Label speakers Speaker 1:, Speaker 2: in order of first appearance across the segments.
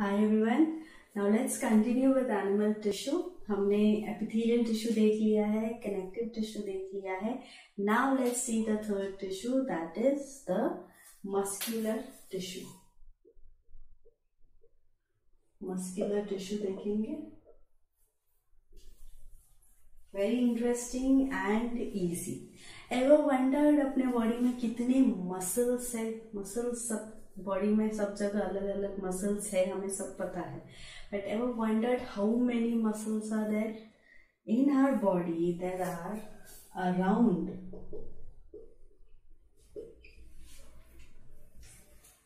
Speaker 1: Hi everyone now let's continue with animal tissue हमने epithelium tissue देख लिया है कनेक्टिव टिश्यू देख लिया है. Now let's see the third tissue that is the muscular tissue muscular tissue देखेंगे. Very interesting and easy ever wondered अपने body में कितने मसल्स है? मसल्स सब बॉडी में सब जगह अलग अलग मसल्स है, हमें सब पता है। But ever wondered how many muscles are there in our body there are around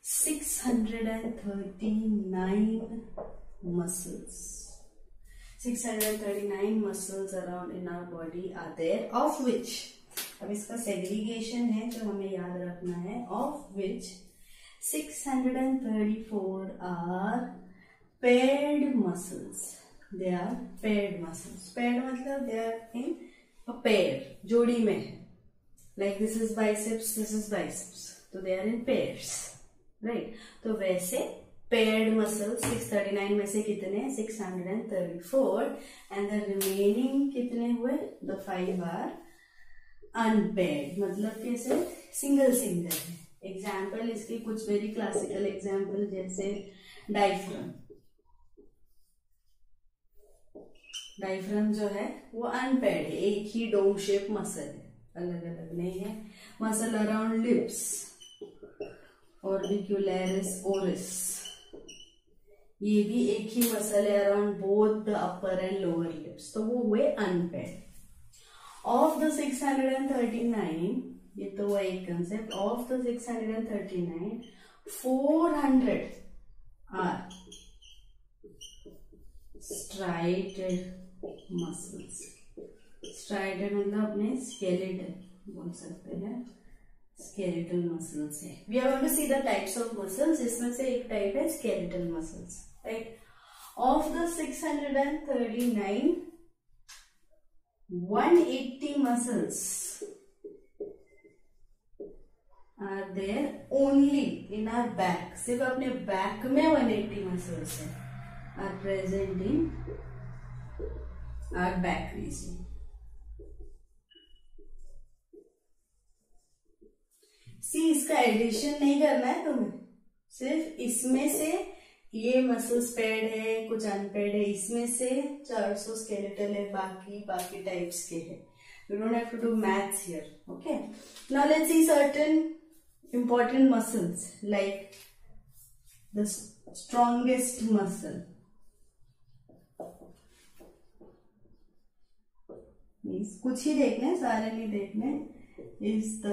Speaker 1: six hundred and thirty nine muscles 639 muscles around in our body are there, of which, अब इसका सेग्रीगेशन है जो हमें याद रखना है of which 634 are paired muscles they are paired muscles paired मतलब they are in a pair में है like this is biceps this is biceps तो they are in pairs right तो वैसे paired muscles 639 में से कितने 634 and the remaining कितने हुए the five are unpaired मतलब कैसे सिंगल सिंगल है एग्ज़ाम्पल इसके कुछ वेरी क्लासिकल एग्ज़ाम्पल जैसे डाइफ्रम डाइफ्रम जो है, वो अनपेड है, एक ही डोम शेप मसल है अलग अलग नहीं है. Muscle around lips orbicularis oris ये भी एक ही मसल है around both the upper and lower lips तो वो हुए अनपेड ऑफ़ द 639 ये तो एक concept of the 639 400 are striated muscles striated मतलब अपने स्केलेटल बोल सकते हैं. स्केलेटल मसल्स है. We are to see the types of muscles इसमें से एक टाइप है skeletal muscles right of the 639 180 muscles are there only in our back. सिर्फ़ अपने बैक में 180 muscles है। Are present in our back region. सी इसका एडिशन नहीं करना है तुम्हें। सिर्फ़ इसमें से ये मसल्स पेड है, कुछ अनपेड है, इसमें से 400 स्केलेटल है, बाकी बाकी टाइप्स के है। You don't have to do maths here okay now let's see certain important muscles like the strongest muscle कुछ ही देखने, सारे नहीं देखने is the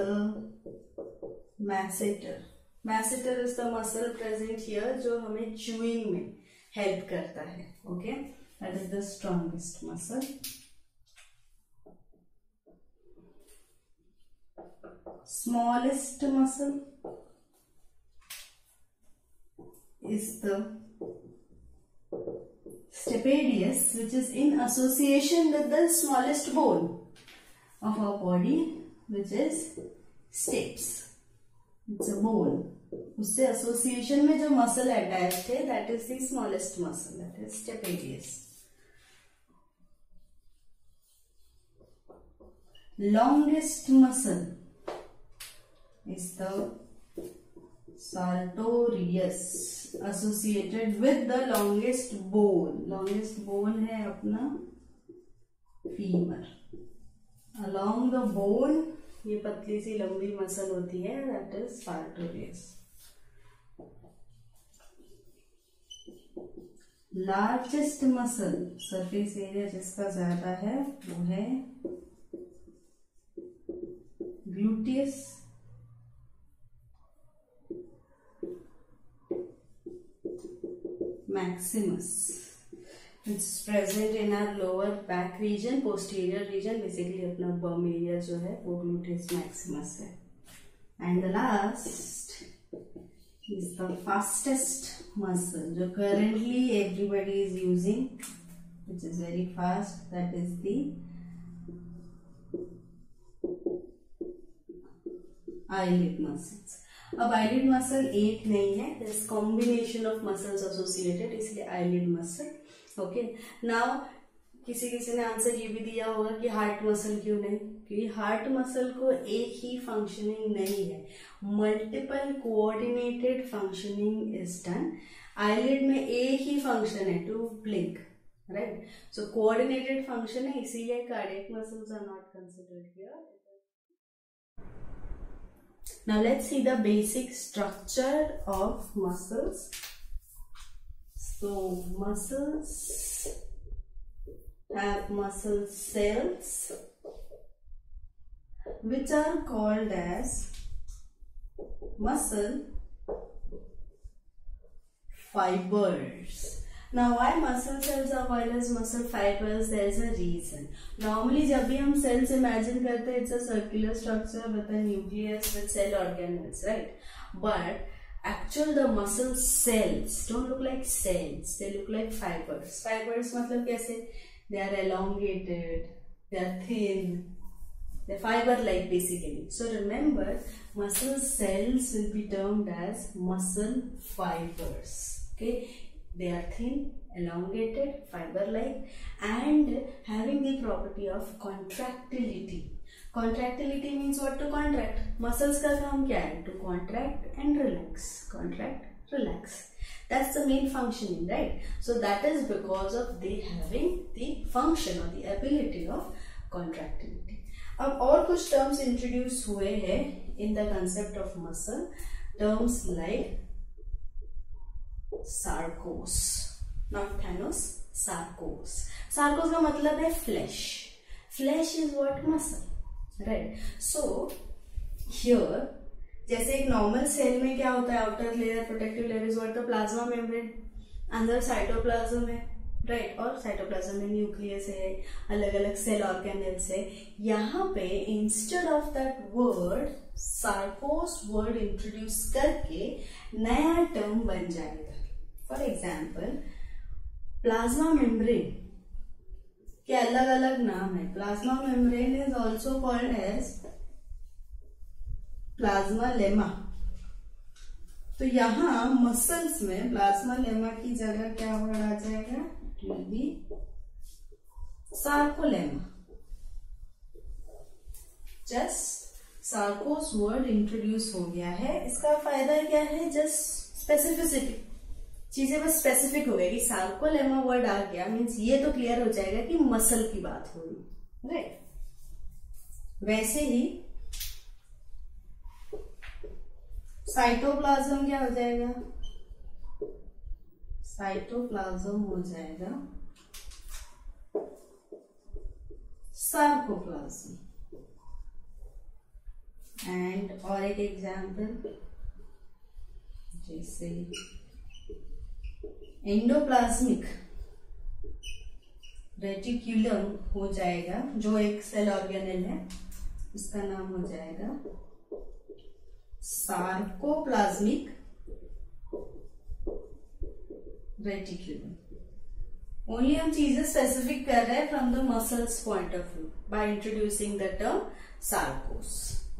Speaker 1: masseter masseter is the muscle present here जो हमें च्यूइंग में हेल्प करता है okay that is the strongest muscle smallest muscle is the stapedius which is in association with the smallest bone of our body which is stapes it's a bone उससे association में जो muscle attach है that is the smallest muscle that is stapedius longest muscle is the sartorius associated with the longest bone longest bone है अपना femur along the bone ये पतली सी लंबी muscle होती है that is sartorius largest muscle surface area जिसका ज़्यादा है वो है gluteus maximus it's present in our lower back region posterior region basically अपना bum area जो है वो gluteus maximus है and the last is the fastest muscle जो currently everybody is using which is very fast that is the eyelid muscles अब eyelid muscle एक नहीं है this combination of muscles associated इसलिए आईलिड मसल ओके नाउ किसी किसी ने answer ये भी दिया होगा कि हार्ट मसल क्यों नहीं? क्योंकि हार्ट मसल को एक ही फंक्शनिंग नहीं है। Multiple coordinated functioning is done eyelid में एक ही फ़ंक्शन है to blink right so coordinated function है, इसीलिए cardiac muscles are not considered here Now let's see the basic structure of muscles. So muscles have muscle cells which are called as muscle fibers. Now why muscle cells are called as muscle fibers? There is a reason. Normally जब भी हम cells imagine करते हैं it's a circular structure with a nucleus with cell organelles, right? But actual the muscle cells don't look like cells. They look like fibers. Fibers मतलब कैसे? They are elongated. They are thin. They're fiber-like basically. So remember, muscle cells will be termed as muscle fibers. Okay they are thin, elongated, fiber-like and having the property of contractility. Contractility means what to contract. Muscles का काम क्या है? To contract and relax. Contract, relax. That's the main functioning, right? So that is because of they having the function or the ability of contractility. अब और कुछ terms introduce हुए हैं in the concept of muscle. Terms like sarcos not Thanos sarcos sarcos का मतलब है flesh flesh is what muscle right so here जैसे एक नॉर्मल सेल में क्या होता है? Outer layer protective layer is what the plasma membrane अंदर साइटोप्लाज्म है. राइट और साइटोप्लाज्म में न्यूक्लियस है. अलग अलग सेल ऑर्गेनल्स है. यहाँ पे instead of that word sarcos word introduce करके नया टर्म बन जाएगा. फॉर एग्ज़ाम्पल प्लाज्मा मेम्ब्रेन के अलग अलग नाम है। Plasma membrane is also called as plasma lemma तो यहाँ मसल्स में प्लाज्मा लेमा की जगह क्या वर्ड आ जाएगा? Will be sarcolemma just sarcos word introduce हो गया है। इसका फ़ायदा क्या है? जस्ट स्पेसिफिसिटी चीज़ें बस स्पेसिफिक हो गई सार्कोलेमा वर्ड आ गया मीन्स ये तो क्लियर हो जाएगा कि मसल की बात हो रही राइट वैसे ही साइटोप्लाज्म क्या हो जाएगा? साइटोप्लाज्म हो जाएगा सार्कोप्लाज्म एंड और एक एग्जांपल जैसे एंडोप्लाज्मिक रेटिक्यूलम हो जाएगा, जो एक सेल ऑर्गेनल है, उसका नाम हो जाएगा सार्कोप्लाज्मिक रेटिक्यूलम ओनली हम चीज़ें स्पेसिफिक कर रहे हैं from the muscles point of view by introducing the term sarcos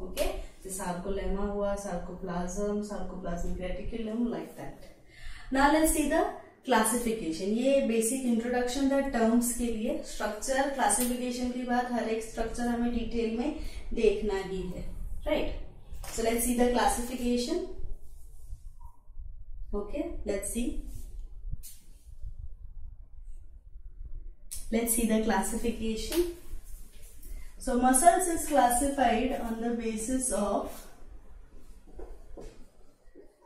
Speaker 1: okay sarcolemma हुआ sarcoplasm sarcoplasmic reticulum like that now let's see the classification ये बेसिक इंट्रोडक्शन था टर्म्स के लिए स्ट्रक्चर क्लासिफिकेशन की बात हर एक स्ट्रक्चर हमें डिटेल में देखना ही है right so let's see the classification okay let's see let's see the classification. So muscles is classified on the basis of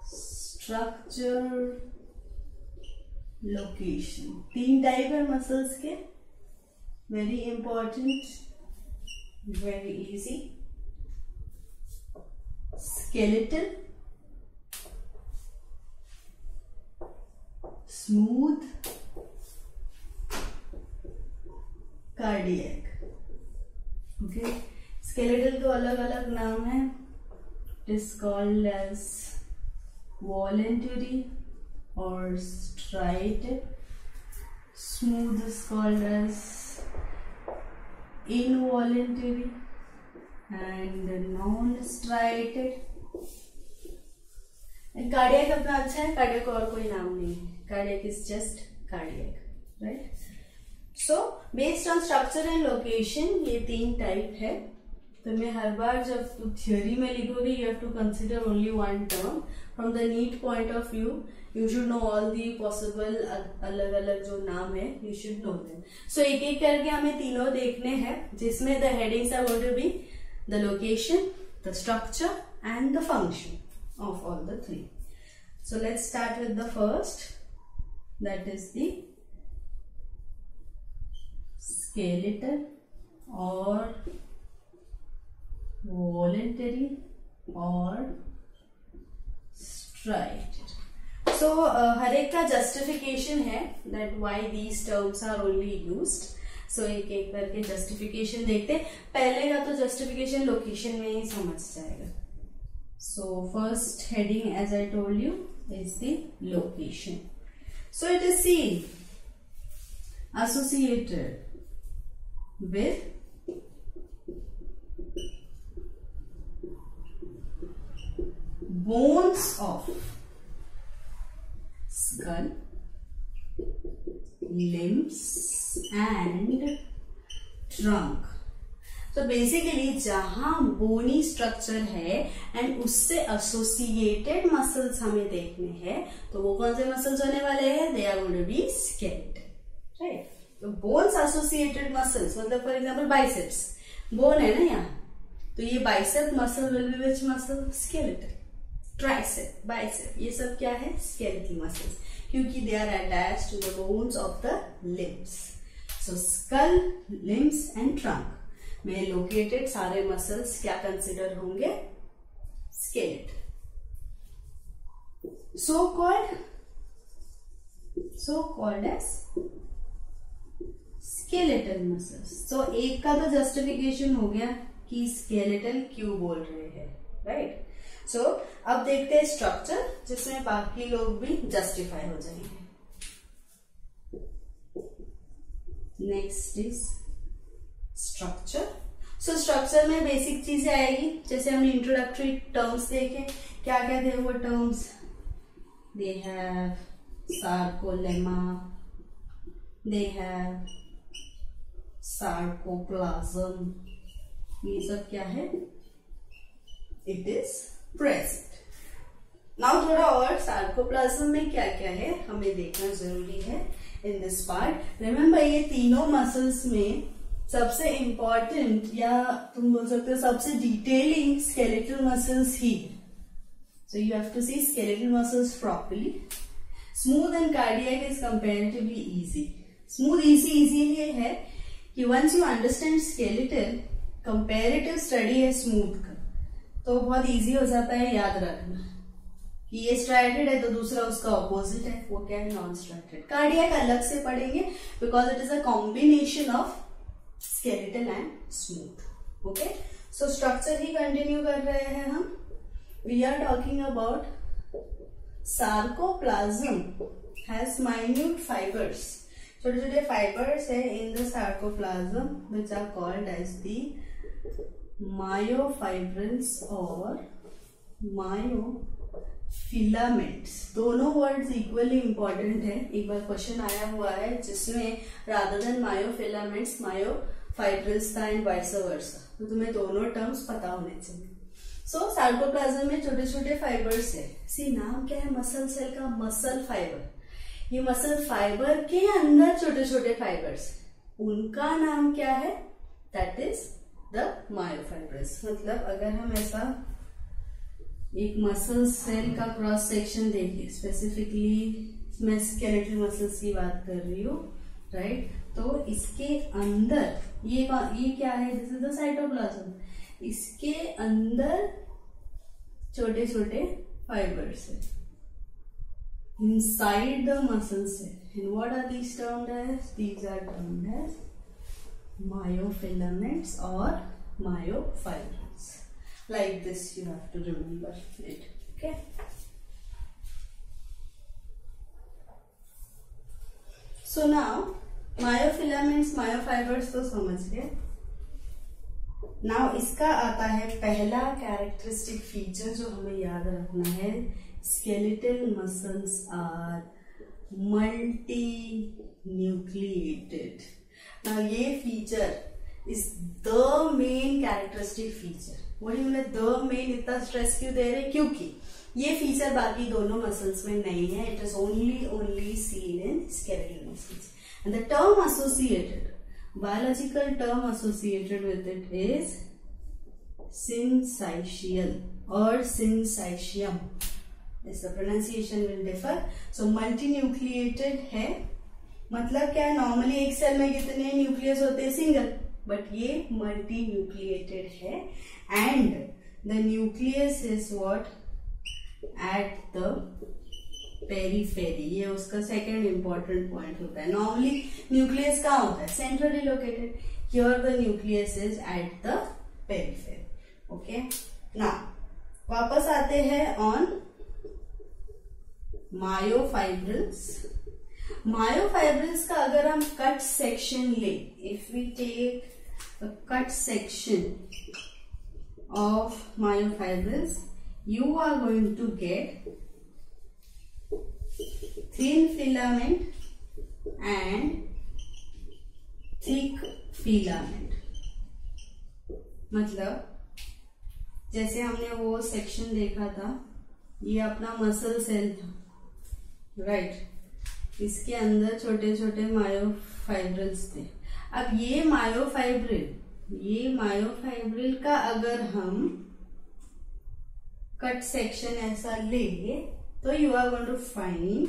Speaker 1: structure location तीन टाइप है मसल्स के. Very important very easy skeletal smooth cardiac okay skeletal तो अलग अलग नाम है. It is called as voluntary or straight, smooth is called as involuntary and non-striated cardiac अपना अच्छा है? कार्डियक और कोई नाम नहीं है। Cardiac is just cardiac right so based on structure and location ये तीन टाइप है। तो मैं हर बार जब थियोरी में लिखोगे you have to consider only one term from the NEET point of view you should know all the possible अलग अलग जो नाम है you should know them so एक एक करके हमें तीनों देखने हैं, जिसमें the headings are to be the location the structure and the function of all the three so let's start with the first that is the skeletal or or striated so uh, हर एक का justification है that why these terms are only used so एक एक करके justification देखते पहले का तो जस्टिफिकेशन लोकेशन में ही समझ जाएगा। So first heading as I told you is the location so it is seen associated with bones of skull, limbs and trunk. तो बेसिकली जहाँ बोनी स्ट्रक्चर है एंड उससे एसोसिएटेड मसल्स हमें देखने हैं तो वो कौन से मसल्स होने वाले हैं? They are going to be skeleton right तो बोन्स एसोसिएटेड मसल्स मतलब फॉर एग्ज़ाम्पल बाइसेप्स बोन है ना यहाँ? तो ये bicep muscle will be which muscle skeleton tricep bicep ये सब क्या है? स्केलेटल मसल्स क्योंकि they are attach to the bones of the limbs so skull limbs and trunk में लोकेटेड सारे मसल्स क्या कंसिडर होंगे? Skeletal so called so called as skeletal muscles तो एक का तो जस्टिफिकेशन हो गया कि स्केलेटल क्यों बोल रहे हैं राइट सो so, अब देखते हैं स्ट्रक्चर जिसमें बाकी लोग भी जस्टिफाई हो जाएँगे। Next is structure so structure में बेसिक चीज़ें आएगी जैसे हमने इंट्रोडक्टरी टर्म्स देखे। क्या क्या थे वो terms they have sarcolemma they have sarcoplasm ये सब क्या है? इट इज़ प्रेजेंट नाउ थोड़ा और सार्कोप्लाज्म में क्या क्या है, हमें देखना ज़रूरी है इन दिस पार्ट रिमेम्बर ये तीनों मसल्स में सबसे इंपॉर्टेंट या तुम बोल सकते हो सबसे detailing skeletal muscles he so you have to see skeletal muscles properly smooth and cardiac is comparatively easy smooth easy इसीलिए है कि once you understand skeletal comparative study है स्मूथ तो बहुत इजी हो जाता है याद रखना। कि ये स्ट्राइटेड है तो दूसरा उसका ऑपोजिट है। वो क्या है? नॉन स्ट्राइटेड कार्डियक अलग से पढ़ेंगे because it is a combination of skeletal and smooth okay so structure he continue कर रहे हैं हम। We are talking about sarcoplasm has minute fibers छोटे छोटे फाइबर्स है in the sarcoplasm which are called as the myofibrils और myofilaments दोनों words equally important है। एक बार क्वेश्चन आया हुआ है जिसमें रादर देन मायोफिलामेंट्स मायोफाइब्रल्स था एंड वाइस वर्सा तो तुम्हें दोनों टर्म्स पता होने चाहिए। सो so, सार्कोप्लाज्म में छोटे छोटे फाइबर्स है। सी नाम क्या है? मसल सेल का मसल फाइबर ये मसल फाइबर के अंदर छोटे छोटे फाइबर्स उनका नाम क्या है? दैट इज़ द मायोफाइब्रस मतलब अगर हम ऐसा एक मसल सेल का क्रॉस सेक्शन देखिए स्पेसिफिकली मैं स्केलेटल मसल्स की बात कर रही हूँ राइट तो इसके अंदर, ये ये क्या है? दिस इज़ द साइटोप्लाज्म इसके अंदर छोटे छोटे फाइबर्स है। Inside the muscle cell. And what are these termed as? These are termed as myofilaments or myofibrils. Like this you have to remember it. Okay. So now myofilaments, myofibers तो समझ गए now इसका आता है पहला characteristic feature जो हमें याद रखना है skeletal muscles are multi-nucleated. Now, ये feature is the main characteristic feature. वही मैं द मेन इतना स्ट्रेस क्यों दे रहे? क्योंकि ये फीचर बाकी दोनों मसल्स में नहीं है. It is only only seen in skeletal muscles and the term associated biological term associated with it is syncytial और सिंसाइशियम इसका pronunciation will differ so multinucleated है मतलब क्या है नॉर्मली एक सेल में कितने न्यूक्लियस होते हैं? सिंगल बट ये मल्टी न्यूक्लिएटेड है. And the nucleus is what at the periphery ये उसका सेकेंड इंपॉर्टेंट पॉइंट होता है. नॉर्मली न्यूक्लियस कहाँ होता है? Centrally located here the nucleus is at the periphery okay ना वापस आते हैं ऑन मायोफाइब्रिल्स मायोफाइब्रिल्स का अगर हम कट सेक्शन ले if we take cut section of myofibrils you are going to get thin filament and thick filament मतलब जैसे हमने वो सेक्शन देखा था, ये अपना मसल सेल था राइट right? इसके अंदर छोटे छोटे मायोफाइब्रिल्स थे। अब ये मायोफाइब्रिल ये मायोफाइब्रिल का अगर हम कट सेक्शन ऐसा ले तो you are going to find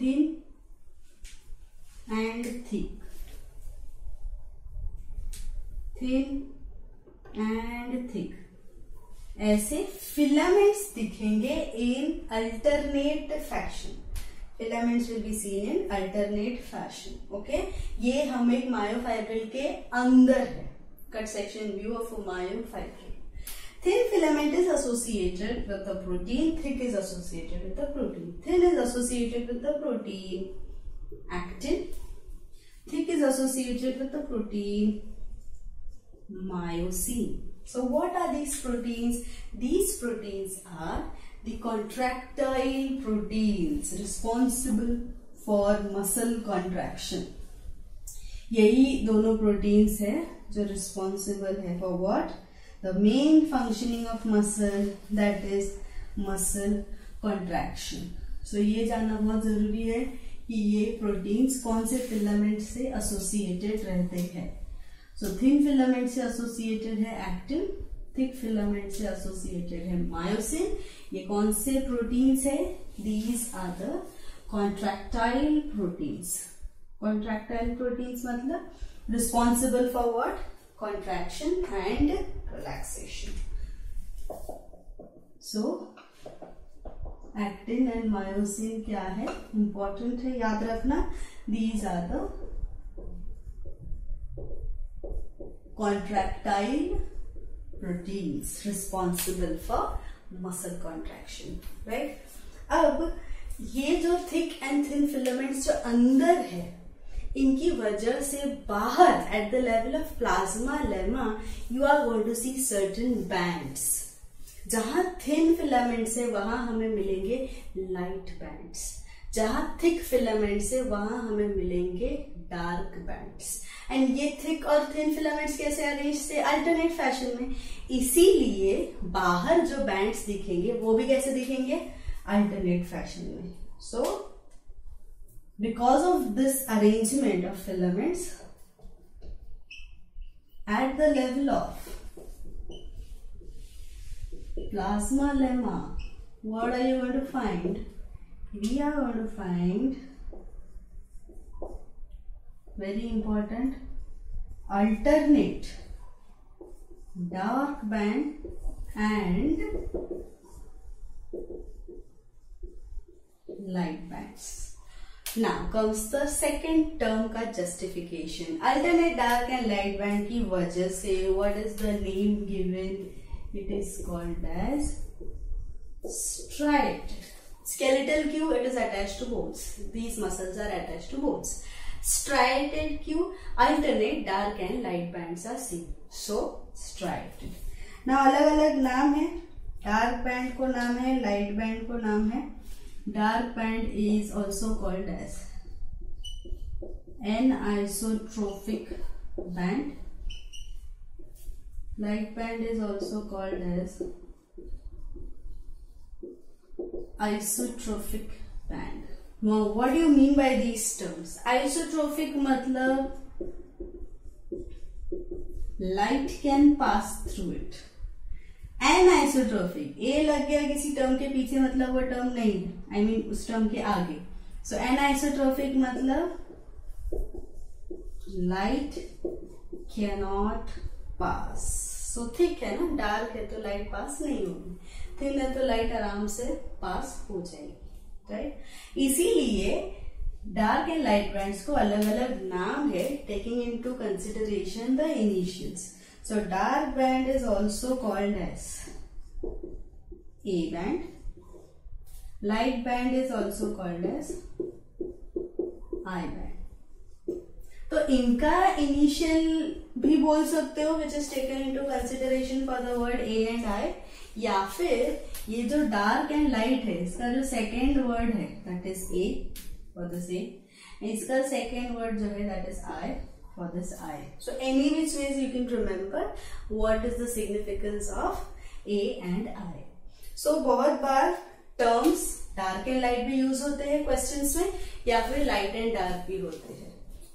Speaker 1: thin and thick thin and thick ऐसे फिलामेंट्स दिखेंगे in alternate fashion filaments will be seen in alternate fashion okay ये हम एक मायोफाइब्रिल के अंदर है cut section view of myofibril Thin filament is associated with the protein, thick is associated with the protein. Thin is associated with the protein actin, thick is associated with the protein myosin. So what are these proteins? These proteins are the contractile proteins responsible for muscle contraction. यही दोनों proteins है जो responsible है for what the main functioning of muscle that is muscle contraction so ये जानना बहुत ज़रूरी है कि ये प्रोटीन्स कौन से फिलामेंट से एसोसिएटेड रहते हैं सो थिन फिलामेंट से एसोसिएटेड है एक्टिन थिक फिलामेंट से एसोसिएटेड है मायोसिन ये कौन से प्रोटीन्स है? These are the contractile proteins contractile proteins मतलब responsible for what contraction and relaxation. So, actin and myosin क्या है? इंपॉर्टेंट है याद रखना. These are the contractile proteins responsible for muscle contraction, right? अब ये जो थिक एंड थिन फिलामेंट्स जो अंदर है, इनकी वजह से बाहर at the level of plasma lemma you are going to see certain bands जहाँ थिन फिलामेंट से वहाँ हमें मिलेंगे लाइट बैंड्स जहाँ थिक फिलामेंट से वहाँ हमें मिलेंगे डार्क बैंड्स एंड ये थिक और थिन फिलामेंट्स कैसे अरेंज थे अल्टरनेट फ़ैशन में? इसीलिए बाहर जो बैंड्स दिखेंगे, वो भी कैसे दिखेंगे? अल्टरनेट फ़ैशन में. So because of this arrangement of filaments at the level of plasma lemma what are you going to find we are going to very important alternate dark band and light bands. Now comes the second term का justification. Alternate dark and light band की वजह से what is the name given? It is called as striated. Skeletal Q it is attached to bones. These muscles are attached to bones. Striated Q alternate dark and light bands are seen. So striated. Now अलग अलग नाम है dark band को नाम है light band को नाम है dark band is also called as anisotropic band light band is also called as isotrophic band do you mean by these terms? Isotrophic matlab light can pass through it. Anisotropic A लग गया किसी term के पीछे मतलब वो term नहीं है. I mean उस टर्म के आगे. सो एन आइसोट्रोफिक मतलब light cannot pass so thick है ना? डार्क है तो लाइट पास नहीं होगी. थिन है तो लाइट आराम से पास हो जाएगी. राइट इसीलिए डार्क एंड लाइट बैंड्स को अलग अलग नाम है taking into consideration the initials so dark band is also called as A band light band is also called as I band तो इनका इनिशियल भी बोल सकते हो which is taken into consideration for the word A and I या फिर ये जो डार्क एंड लाइट है, इसका जो सेकेंड वर्ड है that is A for this A इसका सेकेंड वर्ड जो है that is I for this I so any which ways you can remember what is the significance of A and I so बहुत बार terms dark and light भी use होते हैं questions में, या फिर लाइट एंड डार्क भी होते हैं.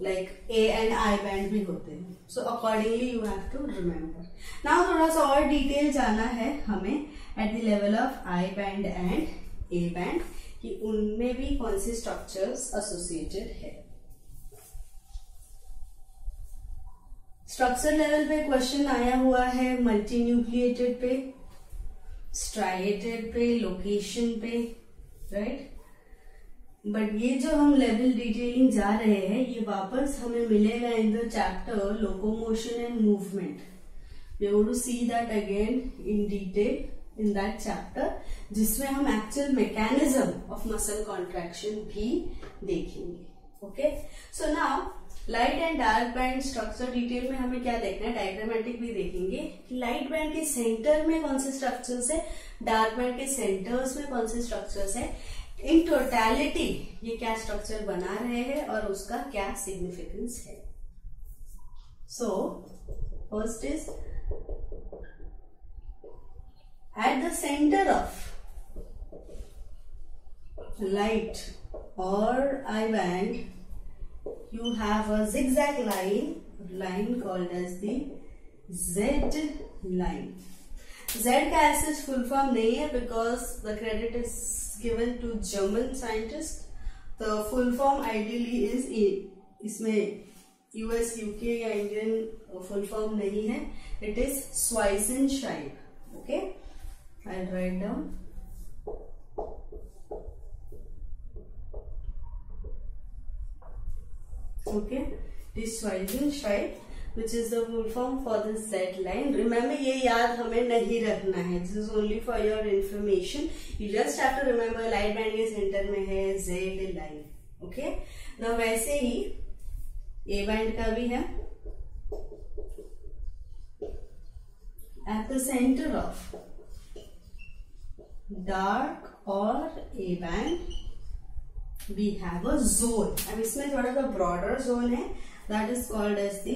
Speaker 1: Like A and I band भी होते हैं. So accordingly you have to remember now थोड़ा सा और डिटेल जाना है हमें. At the level of I band and A band कि उनमें भी कौन से स्ट्रक्चर्स एसोसिएटेड है? स्ट्रक्चर लेवल पे क्वेश्चन आया हुआ है मल्टी न्यूक्लिएटेड पे स्ट्राइटेड पे लोकेशन पे राइट? बट ये जो हम लेवल डिटेलिंग जा रहे हैं, ये वापस हमें मिलेगा in the chapter locomotion and movement we to see that again in detail in that chapter जिसमें हम actual mechanism of muscle contraction भी देखेंगे okay so now light and dark band structure detail में हमें क्या देखना है? डायग्रामेटिक भी देखेंगे लाइट बैंड के सेंटर में कौन से स्ट्रक्चर्स है? डार्क बैंड के सेंटर्स में कौन से स्ट्रक्चर्स है? इन टोटैलिटी ये क्या स्ट्रक्चर बना रहे हैं और उसका क्या सिग्निफिकेंस है? So first is At the centre of light और I band you have a zigzag line line called as the Z line. Z का ऐसे फुल फॉर्म नहीं है because the credit is given to German scientist. The full form ideally is A. इसमें US UK या Indian full form नहीं है it is स्वाइसन शाइब I write down okay this Schweizing stripe which is the full form for the Z line. Remember ये याद हमें नहीं रखना है This is only for your information. You just have to remember light band के center में है Z line. Okay? Now वैसे ही A band का भी है at the center of dark और A band we have a zone अब इसमें थोड़ा सा ब्रॉडर जोन है that is called as the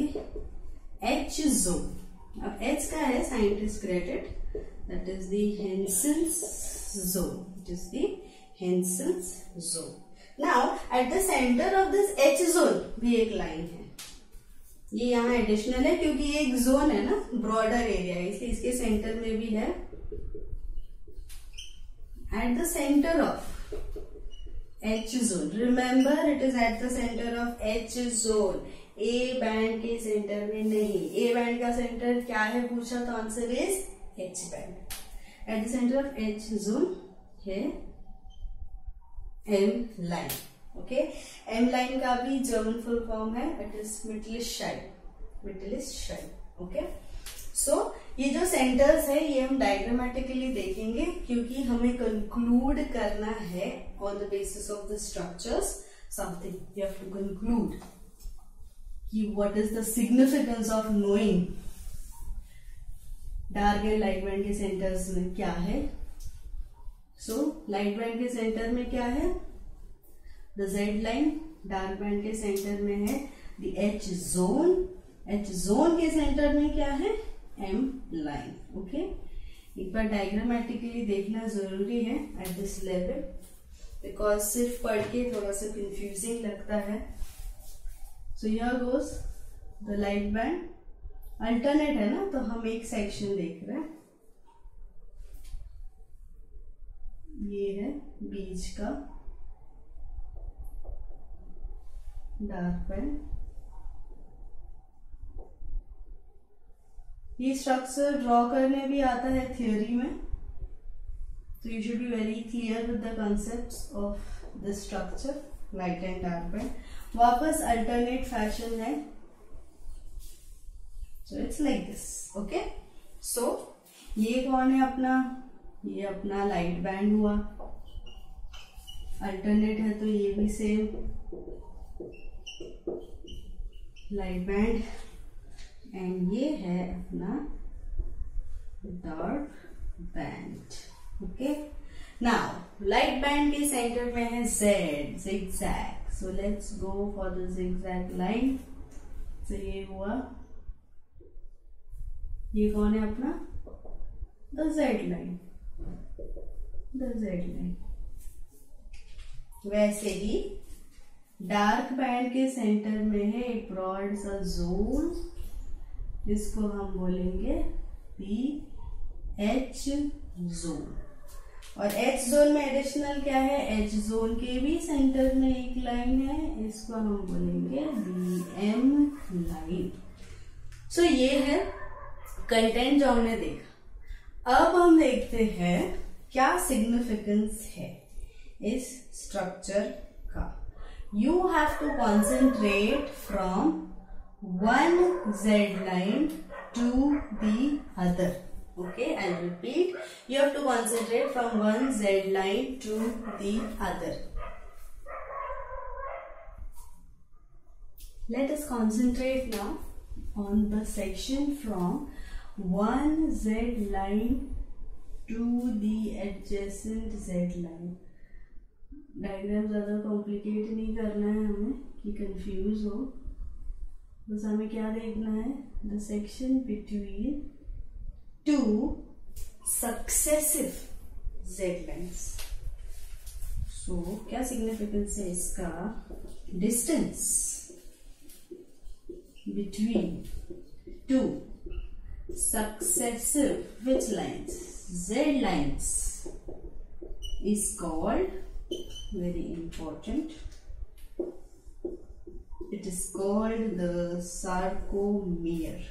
Speaker 1: H zone अब एच का है scientist credit that is Hensen's zone it is Hensen's zone now at the center of this H zone भी एक लाइन है. ये यहाँ एडिशनल है, क्योंकि ये एक जोन है ना ब्रॉडर एरिया है, इसलिए इसके सेंटर में भी है. At the center of H zone remember it is at the center of H zone A band के सेंटर में नहीं. ए बैंड का सेंटर क्या है? पूछा तो answer is H band at the center of H zone है M line okay M line का भी जर्मन फुल फॉर्म है. इट इज़ मिटलिस शाइड मिटलिस शाइड ओके सो ये जो सेंटर्स है, ये हम डायग्रामेटिकली देखेंगे क्योंकि हमें कंक्लूड करना है on the basis of the structures something you have to conclude what is the significance of knowing? Dark and light band के सेंटर्स में क्या है? सो लाइट बैंड के सेंटर में क्या है? The Z line dark band के सेंटर में है. The H zone H zone के सेंटर में क्या है? एम लाइन ओके एक बार डायग्रामेटिकली देखना ज़रूरी है एट दिस लेवल बिकॉज़ सिर्फ़ पढ़ के थोड़ा सा कंफ्यूजिंग लगता है। सो यह goes the light band alternate है ना? तो हम एक सेक्शन देख रहे हैं। ये है बीच का डार्क बैंड ये स्ट्रक्चर ड्रॉ करने भी आता है थियोरी में। तो you should be very clear with the concept of the structure light and dark band वापस अल्टरनेट फ़ैशन है। So it's like this okay so ये कौन है अपना? ये अपना लाइट बैंड हुआ। अल्टरनेट है तो ये भी सेम लाइट बैंड एंड ये है अपना dark band okay now light band के सेंटर में है Z zigzag so let's go for the zigzag line तो ये हुआ। ये कौन है अपना? The Z line the Z line वैसे ही डार्क बैंड के सेंटर में है एक ब्रॉड सा जोन जिसको हम बोलेंगे पी एच जोन और एच जोन में एडिशनल क्या है? एच जोन के भी सेंटर में एक लाइन है, इसको हम बोलेंगे बी एम लाइन सो ये है कंटेंट जो हमने देखा. अब हम देखते हैं क्या सिग्निफिकेंस है इस स्ट्रक्चर का. You have to concentrate from one Z line to the other okay i'll repeat you have to concentrate from one z line to the other let us concentrate now on the section from one z line to the adjacent z line diagram ज़्यादा complicate नहीं करना है हमें कि confuse हो बस हमें क्या देखना है? The section between two successive Z lines so क्या सिग्निफिकेंस है इसका? Distance between two successive which lines? Z lines is called very important. It is called the sarcomere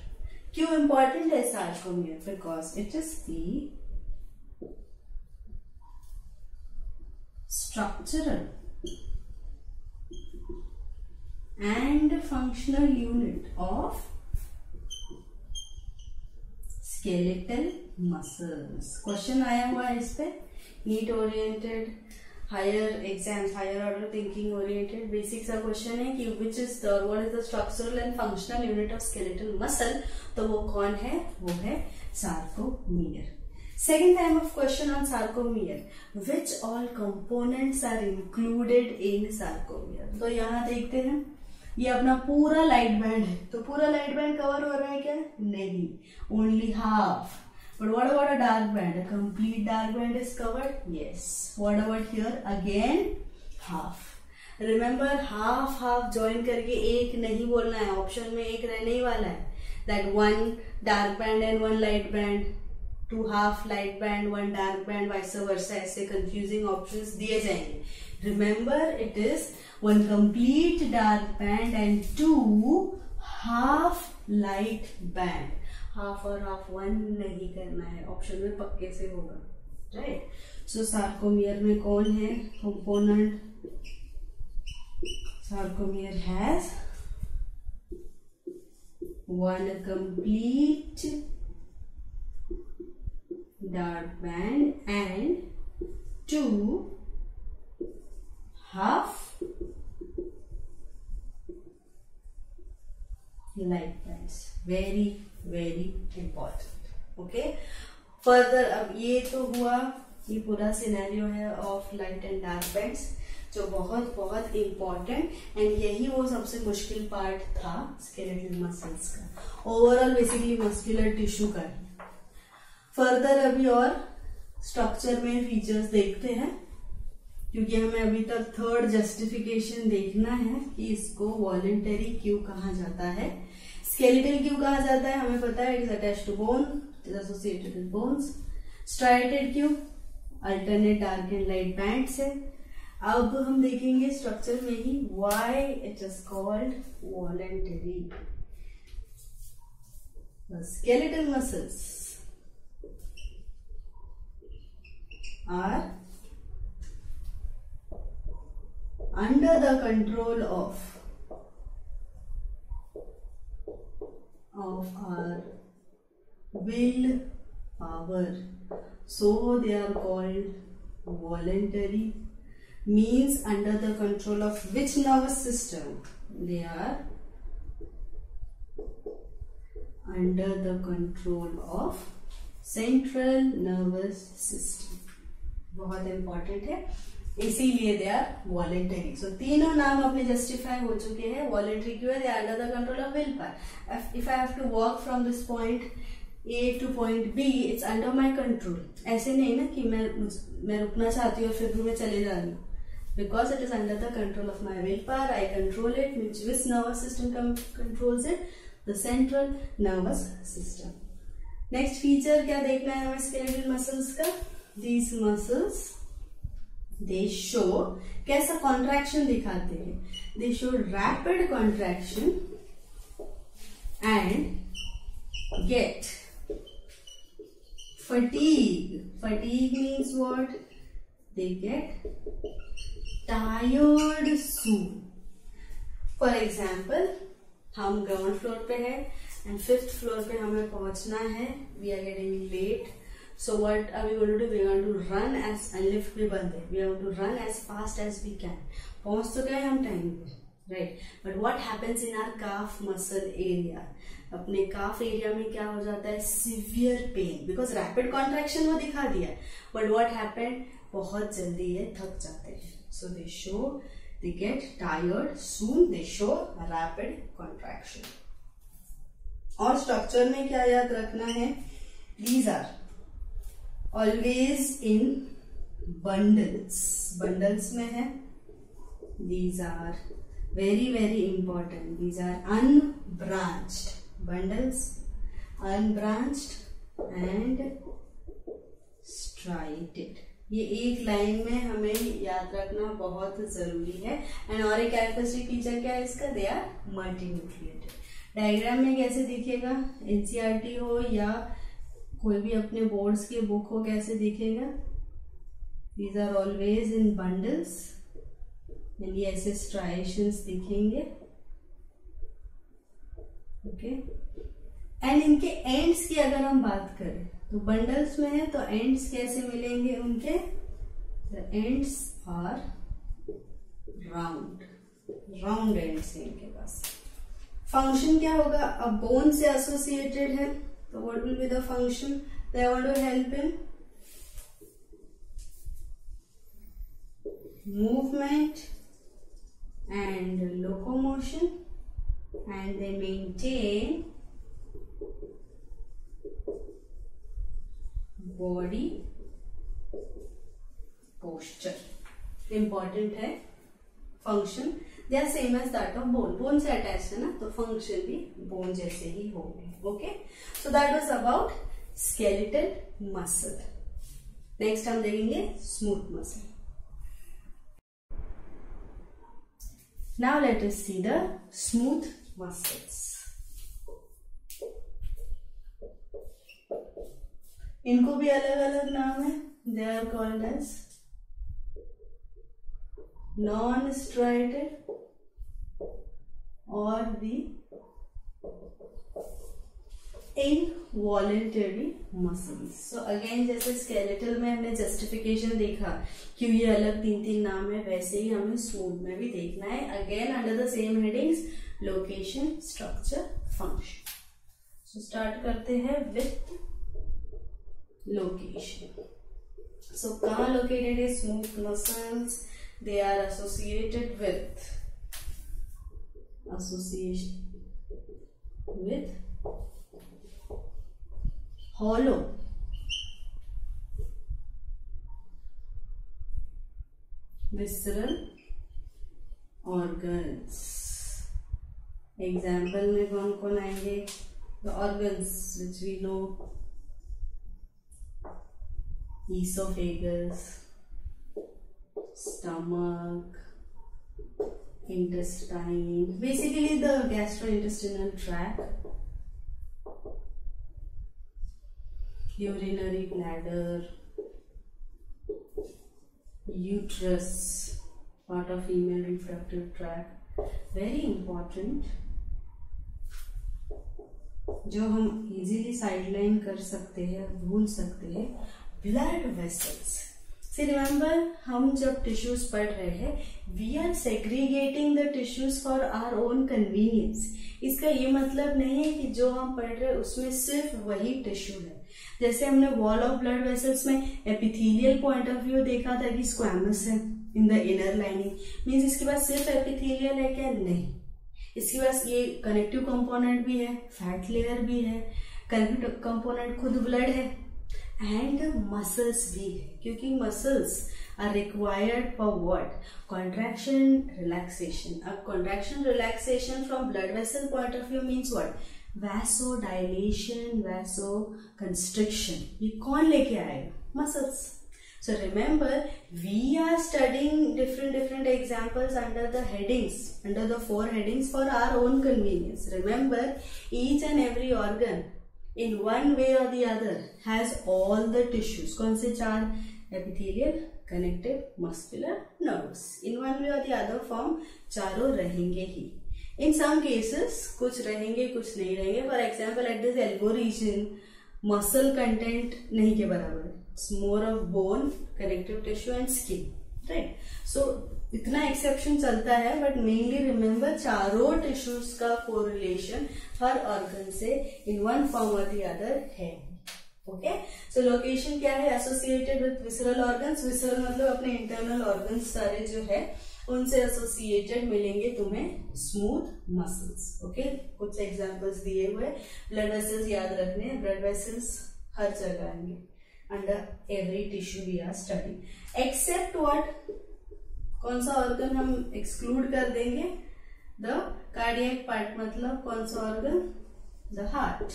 Speaker 1: क्यों इंपॉर्टेंट है sarcomere because it is the structural and functional unit of skeletal muscles question आया हुआ है इस पर NEET oriented higher exam higher order thinking oriented basic सा question है कि which is the what is the structural and functional unit of skeletal muscle तो वो कौन है? वो है sarcomere second time of question on sarcomere which all components are included in sarcomere तो यहाँ देखते हैं। ये अपना पूरा लाइट बैंड है। तो पूरा लाइट बैंड कवर हो रहा है क्या? नहीं. Only half but what about a dark band complete dark band is covered yes what about here again half remember half half join करके एक नहीं बोलना है. ऑप्शन में एक रहने ही वाला है. That one dark band and one light band two half light band one dark band vice versa ऐसे कंफ्यूजिंग ऑप्शंस दिए जाएँगे. Remember it is one complete dark band and two half light band half और half one नहीं करना है। Option में पक्के से होगा। राइट सो सार्कोमियर में कौन है? Component sarcomere has one complete dark band and two half light bands very very important okay further अब ये तो हुआ, ये पूरा सिनेरियो है of light and dark bands जो बहुत बहुत इंपॉर्टेंट एंड यही वो सबसे मुश्किल पार्ट था स्केलेटल मसल्स का। ओवरऑल बेसिकली मस्कुलर टिश्यू का फर्दर अभी और स्ट्रक्चर में फीचर्स देखते हैं, क्योंकि हमें अभी तक थर्ड जस्टिफिकेशन देखना है कि इसको वॉलेंटरी क्यों कहा जाता है। स्केलेटल क्यू कहा जाता है? हमें पता है it is attach to bone is associated with bones striated Q? Alternate dark and light band से अब हम देखेंगे स्ट्रक्चर में ही why it is called voluntary skeletal muscles are under the control of of our will power so they are called voluntary means under the control of which nervous system they are under the control of central nervous system बहुत important है इसीलिए they are voluntary सो तीनों नाम अपने justify हो चुके हैं। Voluntary क्यों है? Under the control of will power if I have to walk from this point A to point B it's under my control ऐसे नहीं ना कि मैं मैं रुकना चाहती हूँ फिर भी मैं चले जा रही हूँ। Because it is under the control of my will power I control it mean with nervous system control it the central nervous system next feature क्या देखना है हमें स्केलेटल मसल्स का? दीज मसल्स they शो कैसा contraction दिखाते हैं। They show rapid contraction and get fatigue. Fatigue means what? They get tired soon. For example, हम ground floor पे है एंड फिफ्थ फ्लोर पे हमें पहुँचना है। We are getting late So what are we going to do? We are going to run as and lift भी बंद है. We are going to run as fast as we can. पहुँच तो गए हम टाइम पे. Right but what happens in our calf muscle area अपने calf area में क्या हो जाता है? Severe pain because rapid contraction वो दिखा दिया. बट वॉट हैपन बहुत जल्दी ये थक जाते हैं. So they show they get tired soon they show rapid contraction और स्ट्रक्चर में क्या याद रखना है? These are always in bundles bundles में है. These are very very important these are unbranched bundles unbranched and striated ये एक लाइन में हमें याद रखना बहुत ज़रूरी है. एंड और एक कैरेक्टरिस्टिक फीचर क्या है इसका? They are multi nucleated diagram में कैसे दिखेगा एनसीआरटी e हो या कोई भी अपने बोर्ड्स के बुक हो कैसे दिखेगा? These are always in bundles यानी ऐसे स्ट्राइशंस दिखेंगे। ओके एंड इनके एंड्स की अगर हम बात करें तो बंडल्स में है तो एंड्स कैसे मिलेंगे उनके? The ends are round round ends इनके पास। फ़ंक्शन क्या होगा? अब बोन से एसोसिएटेड है। So what will be the function? They want to help in movement and locomotion and they maintain body posture. Important है function they are same as that of bone bone से attach है ना तो function भी bone जैसे ही होंगे okay so that was about skeletal muscle next हम देखेंगे smooth muscle now let us see the smooth muscles इनको भी अलग अलग नाम है। They are called as non-striated or the involuntary muscles. So again जैसे skeletal में हमने justification देखा क्यों ये अलग तीन तीन नाम है वैसे ही हमें smooth में भी देखना है again under the same headings location, structure, function. So start करते हैं with location so कहाँ located is smooth muscles they are associated with association with hollow visceral organs example में कौन कौन आएँगे the organs which we know esophagus stomach intestine basically the gastrointestinal tract urinary bladder uterus part of female reproductive tract very important जो हम easily sideline कर सकते हैं भूल सकते हैं ब्लड वेसल्स से रिमेम्बर हम जब टिश्यूज पढ़ रहे हैं we are segregating the tissues for our own convenience इसका ये मतलब नहीं है कि जो हम पढ़ रहे हैं, उसमें सिर्फ़ वही टिश्यू है। जैसे हमने वॉल ऑफ़ ब्लड वेसल्स में एपिथेलियल पॉइंट ऑफ़ व्यू देखा था कि स्क्वामस है in the inner lining means इसके पास सिर्फ़ एपिथेलियल है क्या? नहीं. इसके पास ये कनेक्टिव कंपोनेंट भी है फैट लेयर भी है कनेक्टिव कंपोनेंट खुद ब्लड है। एंड मसल्स भी है, क्योंकि muscles are required for what contraction relaxation अब contraction relaxation from blood vessel point of view means what vasodilation vasoconstriction ये कौन लेके आएगा muscles so remember we are studying different different examples under the headings under the four headings for our own convenience remember each and every organ in one way or the other has all the tissues कौन से चार epithelial connective muscular nerves in one way or the other form चारों रहेंगे ही। इन some cases कुछ रहेंगे, कुछ नहीं रहेंगे। For example at this elbow region muscle content नहीं के बराबर more of bone connective tissue and skin skin so इतना एक्सेप्शन चलता है बट मेनली रिमेम्बर चारों टिश्यूज का कोरिलेशन हर ऑर्गन से in one form or the other है। ओके सो लोकेशन क्या है? Associated with visceral organs visceral मतलब अपने इंटरनल ऑर्गन्स सारे जो है, उनसे एसोसिएटेड मिलेंगे तुम्हें स्मूथ मसल्स ओके कुछ एग्जांपल्स दिए हुए ब्लड वेसल्स याद रखने ब्लड वेसल्स हर जगह आएँगे। Under every tissue we are studying. Except what? कौन सा ऑर्गन हम एक्सक्लूड कर देंगे? द कार्डियक पार्ट मतलब कौन सा ऑर्गन द हार्ट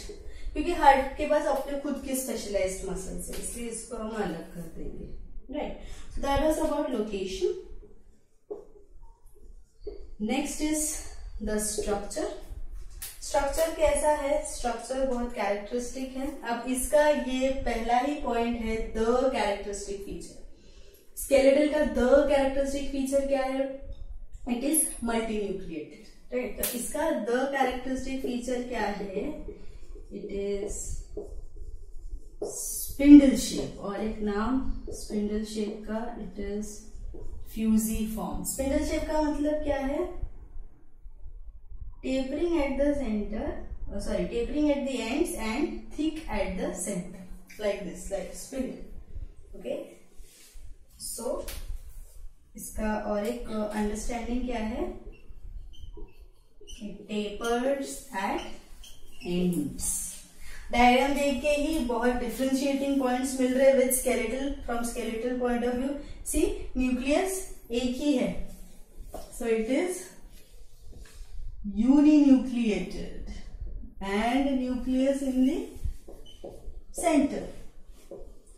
Speaker 1: क्योंकि हार्ट के पास अपने खुद के स्पेशलाइज्ड मसल्स है, इसलिए इसको हम अलग कर देंगे. Right that was about location next is the structure structure कैसा है? स्ट्रक्चर बहुत कैरेक्टरिस्टिक है। अब इसका ये पहला ही पॉइंट है द कैरेक्टरिस्टिक फीचर स्केलेटल का द कैरेक्टरिस्टिक फीचर क्या है? It is multi nucleated right तो इसका द कैरेक्टरिस्टिक फीचर क्या है? इट इज़ स्पिंडल शेप और एक नाम स्पिंडल शेप का it is fusiform spindle shape का मतलब क्या है? Tapering at the center oh sorry, tapering at the ends and thick at the center. Like this, like spindle okay? So, इसका और एक अंडरस्टैंडिंग क्या है? टेपर्स एट एंड्स डायग्राम देख के ही बहुत डिफ्रेंशिएटिंग पॉइंट्स मिल रहे with skeletal from skeletal point of view see nucleus एक ही है. So it is uninucleated and nucleus in the center.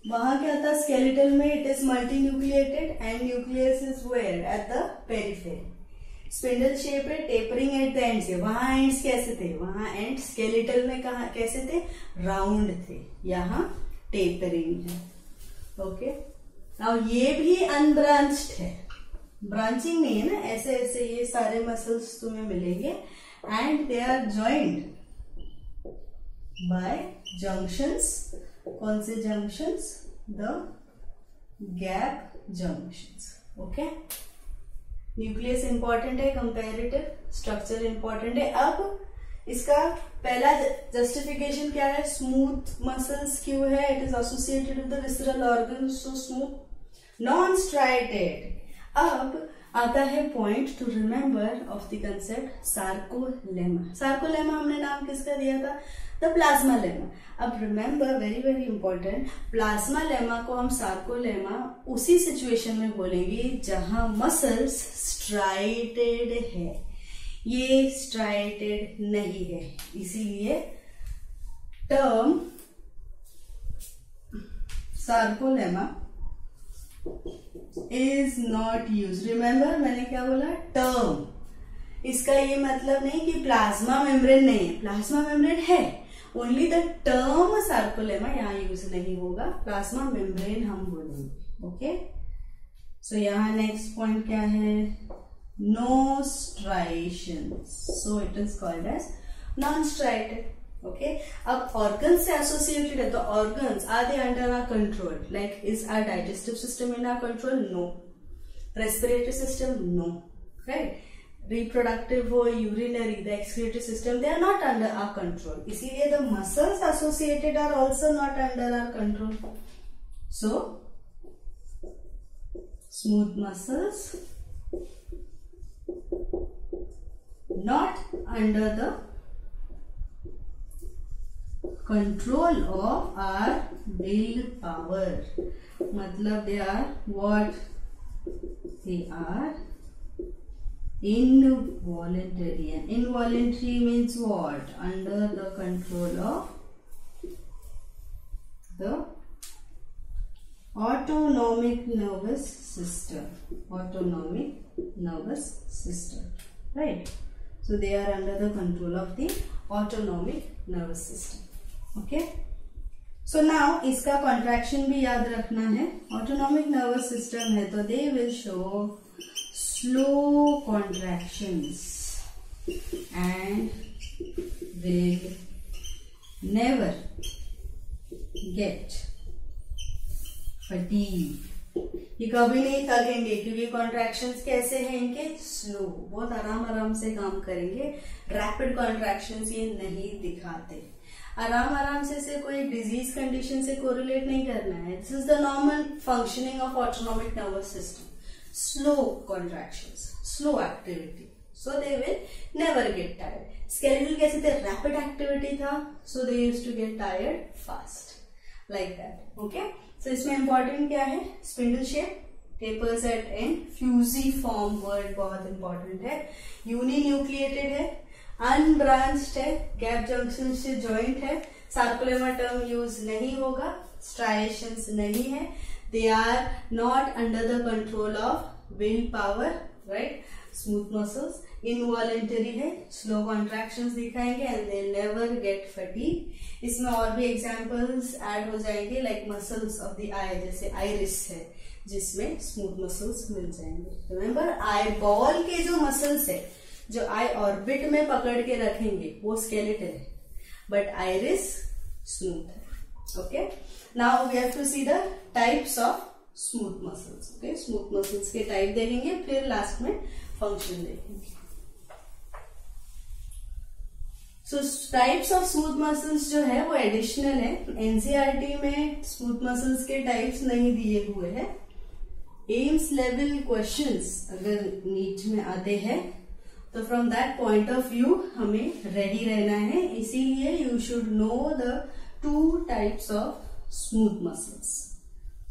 Speaker 1: वहाँ क्या था? स्केलेटल में it is multinucleated and nucleus is where at the periphery spindle shape है tapering at the end है. वहाँ एंड्स कैसे थे? वहाँ एंड स्केलेटल में कहा कैसे थे? राउंड थे. यहाँ टेपरिंग है. Okay okay? अब ये भी अनब्रांच्ड है. ब्रांचिंग नहीं है ना ऐसे ऐसे ये सारे मसल्स तुम्हें मिलेंगे। And they are joint by junctions कौन से junctions the gap junctions okay nucleus important है कंपेरेटिव स्ट्रक्चर इंपॉर्टेंट है। अब इसका पहला जस्टिफिकेशन क्या है? स्मूथ मसल्स क्यों है? It is associated with the visceral organ so smooth non striated अब आता है point to remember of the concept sarcolemma sarcolemma हमने नाम किसका दिया था? द प्लाज्मा लेमा अब remember very very important plasmalemma को हम सार्कोलेमा उसी सिचुएशन में बोलेंगे जहाँ मसल्स स्ट्राइटेड है। ये स्ट्राइटेड नहीं है। इसीलिए term sarcolemma is not use remember मैंने क्या बोला? टर्म इसका ये मतलब नहीं कि प्लाज्मा मेम्ब्रेन नहीं है। प्लाज्मा मेम्ब्रेन है। ओनली द टर्म सार्कोलेमा यहाँ यूज़ नहीं होगा। प्लाज्मा मेम्ब्रेन हम बोलेंगे। ओके सो यहाँ नेक्स्ट पॉइंट क्या है? No striation so it is called as non striated okay अब ऑर्गन से एसोसिएटेड है तो organ are they under our control like is our digestive system in our control no respiratory system no right reproductive हो urinary the excretory system they are not under our control इसीलिए the muscles associated are also not under our control so smooth muscles not under the control of our will power. मतलब they are what they are involuntary and involuntary means what under the control of the autonomic nervous system autonomic nervous system right so they are under the control of the autonomic nervous system Okay so now इसका contraction भी याद रखना है। Autonomic nervous system है तो they will show slow contraction and will never get fatigue ये कभी नहीं थकेंगे, क्योंकि कॉन्ट्रेक्शन कैसे हैं इनके? स्लो बहुत आराम आराम से काम करेंगे। रैपिड कॉन्ट्रेक्शन ये नहीं दिखाते। आराम आराम से से कोई डिज़ीज़ कंडीशन से कोरिलेट नहीं करना है. This is the normal functioning of autonomic nervous system slow contraction slow activity so they will never get tired schedule कैसे थे? रैपिड एक्टिविटी था. So they use to get tired fast like that okay so इसमें important क्या है? Spindle shape tapers at end fusiform word बहुत important है. Uninucleated है. Unbranched है गैप जंक्शन से ज्वाइंट है। सार्कुलेमा टर्म यूज़ नहीं होगा स्ट्राइशंस नहीं है। They are not under the control of willpower, right? Smooth muscles involuntary है स्लो कॉन्ट्रैक्शन दिखाएँगे and they never get fatigue इसमें और भी एग्जाम्पल्स ऐड हो जाएँगे like muscles of the eye जैसे आईरिस है, जिसमें स्मूथ मसल्स मिल जाएँगे। रिमेम्बर आई बॉल के जो मसल्स है जो आई ऑर्बिट में पकड़ के रखेंगे, वो स्केलेटन है। बट आईरिस स्मूथ है okay now we have to see the types of smooth muscles okay smooth muscles के टाइप देखेंगे, फिर लास्ट में फ़ंक्शन देखेंगे। So types of smooth muscles जो है, वो एडिशनल है। एनसीआरटी में स्मूथ मसल्स के टाइप्स नहीं दिए हुए हैं। एम्स लेवल क्वेश्चंस अगर नीट में आते हैं तो from that point of view हमें रेडी रहना है। इसीलिए you should know the two types of smooth muscles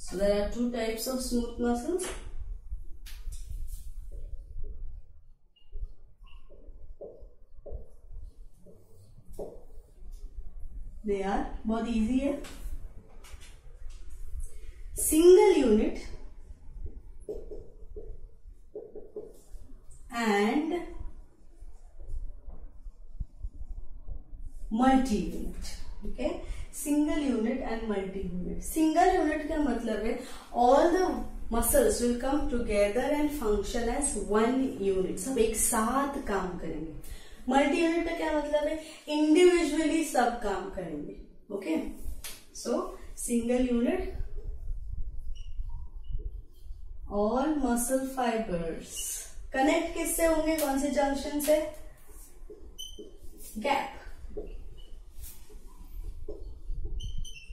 Speaker 1: so there are two types of smooth muscles they are बहुत इजी है। Single unit and multi unit okay? Single unit and multi unit single unit का मतलब है all the muscles will come together and function as one unit सब एक साथ काम करेंगे। मल्टी यूनिट का क्या मतलब है? इंडिविजुअली सब काम करेंगे okay so single unit all muscle fibres connect किससे होंगे? कौन से जंक्शन से? Gap.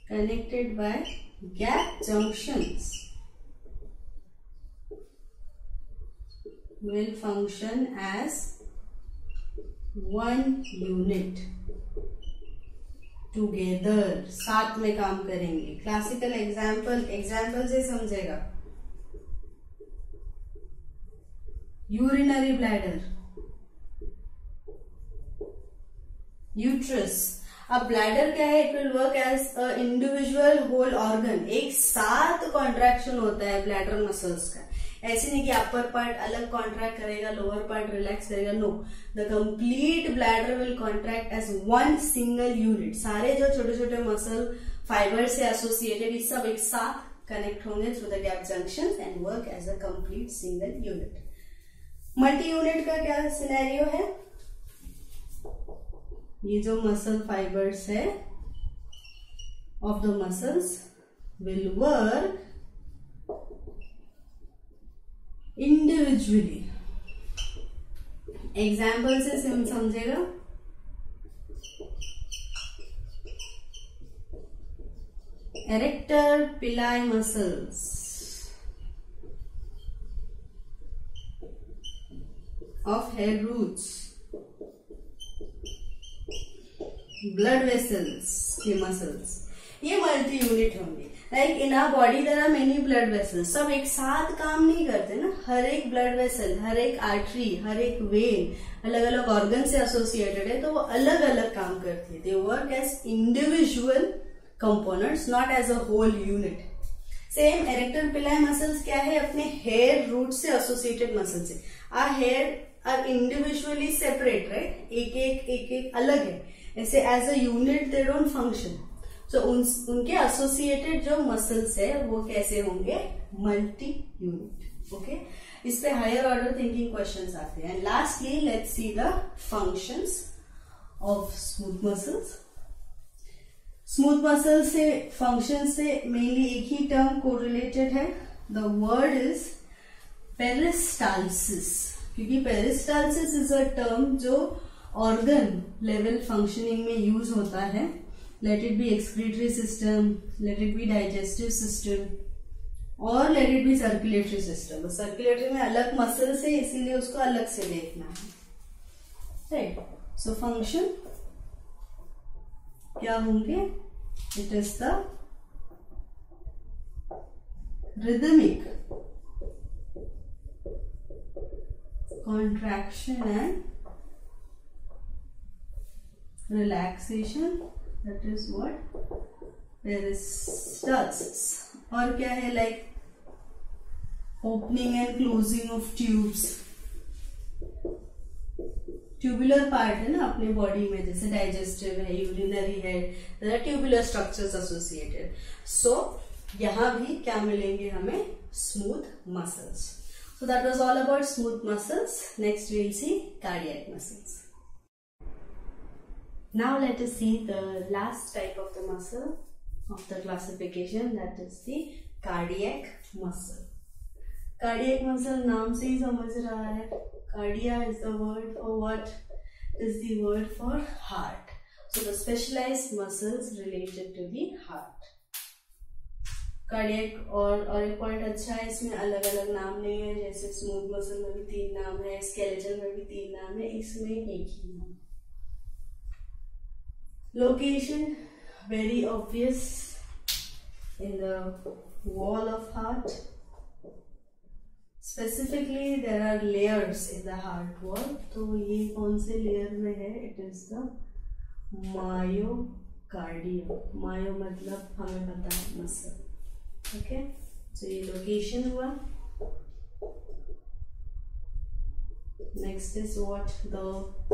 Speaker 1: Connected by gap junctions. Will function as one unit together साथ में काम करेंगे। क्लासिकल एग्ज़ाम्पल एग्ज़ाम्पल से समझेगा। यूरिनरी ब्लैडर यूट्रस अब ब्लैडर क्या है? It will work as a individual whole organ एक साथ कॉन्ट्रैक्शन होता है ब्लैडर मसल्स का। ऐसे नहीं कि अपर पार्ट अलग कॉन्ट्रैक्ट करेगा लोअर पार्ट रिलैक्स करेगा no the complete bladder will contract as one single unit सारे जो छोटे छोटे मसल फाइबर से एसोसिएटेड ये सब एक साथ कनेक्ट होंगे through the gap junction and work as a complete single unit multi unit का क्या सिनेरियो है? ये जो मसल फाइबर्स है of the muscles will work individually example से समझेगा? Erector pili muscles of hair roots blood vessels के muscles ये मल्टी यूनिट होंगे। Like in our body there are many blood vessel सब एक साथ काम नहीं करते ना। हर एक ब्लड वेसल हर एक आर्टरी हर एक वेन अलग अलग ऑर्गन से एसोसिएटेड है तो वो अलग अलग काम करती है। They work as individual components not as a whole unit same erector pili muscles क्या है? अपने हेयर रूट से एसोसिएटेड मसल से। Our hair are individually separate right एक एक एक एक अलग है। ऐसे as a unit they don't function so उन, उनके एसोसिएटेड जो मसल्स है वो कैसे होंगे? मल्टी यूनिट ओके इस पे हायर ऑर्डर थिंकिंग क्वेश्चंस आते हैं. Lastly let's see the functions of smooth muscles smooth muscle से फ़ंक्शन से मेनली एक ही टर्म को रिलेटेड है. द वर्ड इज़ पेरिस्टालसिस क्योंकि पेरिस्टालसिस इज़ अ टर्म जो ऑर्गन लेवल फंक्शनिंग में यूज़ होता है। Let it be excretory system let it be digestive system or let it be circulatory system circulatory में अलग muscle से, इसीलिए उसको अलग से देखना है। राइट सो फ़ंक्शन क्या होंगे? It is the rhythmic contraction and relaxation that is what और क्या है like opening and closing of tubes tubular part है ना अपने बॉडी में, जैसे डाइजेस्टिव है यूरिनरी है ट्यूबुलर स्ट्रक्चर एसोसिएटेड सो यहाँ भी क्या मिलेंगे हमें? Smooth muscles so that was all about smooth muscles next will see cardiac muscles Now let us see the last type of the muscle of the classification that is the cardiac muscle. Cardiac muscle नाम से ही समझ रहा है cardia is the word for what is the word for heart. So the specialized muscles related to the heart. Cardiac और और एक point अच्छा है इसमें अलग अलग नाम नहीं है जैसे स्मूथ मसल में भी तीन नाम है स्केलेटल में भी तीन नाम है इसमें एक ही नाम Location very obvious in the wall of heart. Specifically there are layers in the heart wall. तो ये कौन से layer में है? It is the myocardium. Myo मतलब हमें पता है muscle. Okay? So ये location हुआ. Next is what the